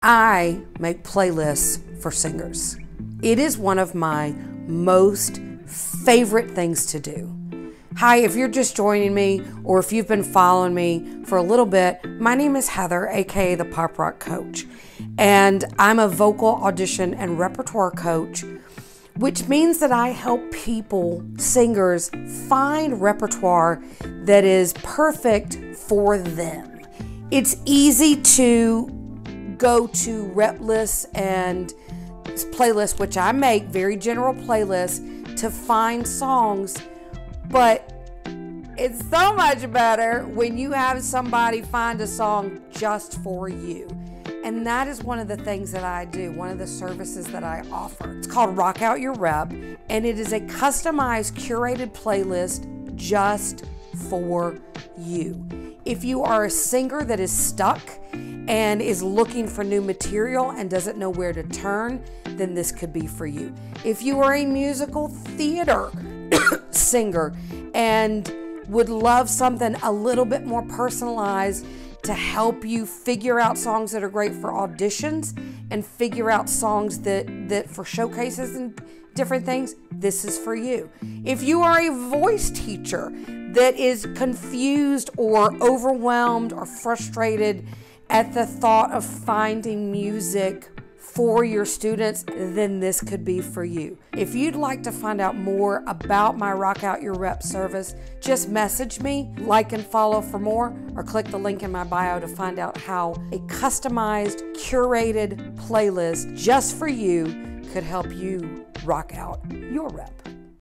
I make playlists for singers. It is one of my most favorite things to do. Hi, if you're just joining me or if you've been following me for a little bit, my name is Heather, aka the Pop Rock Coach, and I'm a vocal audition and repertoire coach, which means that I help people, singers, find repertoire that is perfect for them. It's easy to go to rep lists and playlists, which I make, very general playlists, to find songs. But it's so much better when you have somebody find a song just for you. And that is one of the things that I do, one of the services that I offer. It's called Rock Out Your Rep, and it is a customized, curated playlist just for you. If you are a singer that is stuck and is looking for new material and doesn't know where to turn, then this could be for you. If you are a musical theater singer and would love something a little bit more personalized to help you figure out songs that are great for auditions and figure out songs that that for showcases and different things, this is for you. If you are a voice teacher that is confused or overwhelmed or frustrated at the thought of finding music for your students, then this could be for you. If you'd like to find out more about my Rock Out Your Rep service, just message me, like and follow for more, or click the link in my bio to find out how a customized, curated playlist just for you could help you rock out your rep.